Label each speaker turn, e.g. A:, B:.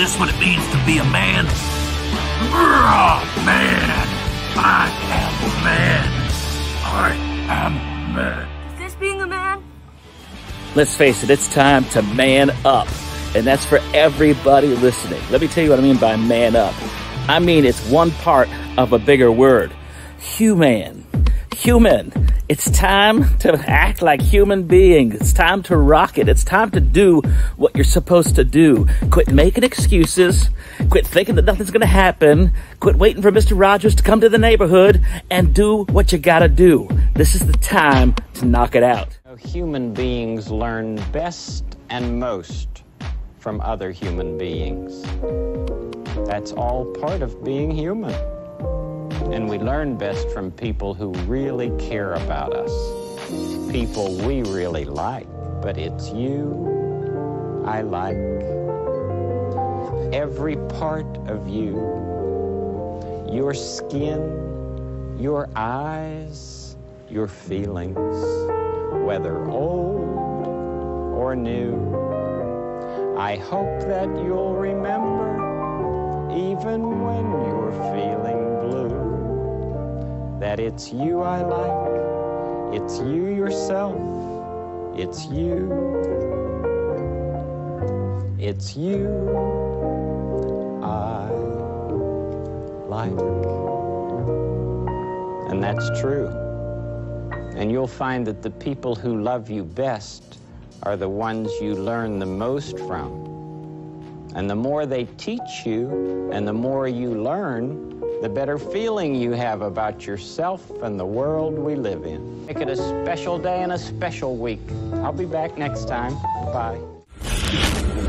A: this what it means to be a man? man! I am a man! I am man!
B: Is this being a man?
C: Let's face it, it's time to man up. And that's for everybody listening. Let me tell you what I mean by man up. I mean, it's one part of a bigger word. Human. Human. It's time to act like human beings. It's time to rock it. It's time to do what you're supposed to do. Quit making excuses. Quit thinking that nothing's going to happen. Quit waiting for Mr. Rogers to come to the neighborhood and do what you got to do. This is the time to knock it out.
D: Human beings learn best and most from other human beings. That's all part of being human. And we learn best from people who really care about us, people we really like. But it's you I like. Every part of you, your skin, your eyes, your feelings, whether old or new. I hope that you'll remember even when you're feeling that it's you I like, it's you yourself, it's you, it's you I like. And that's true. And you'll find that the people who love you best are the ones you learn the most from. And the more they teach you and the more you learn, the better feeling you have about yourself and the world we live in. Make it a special day and a special week. I'll be back next time. Bye.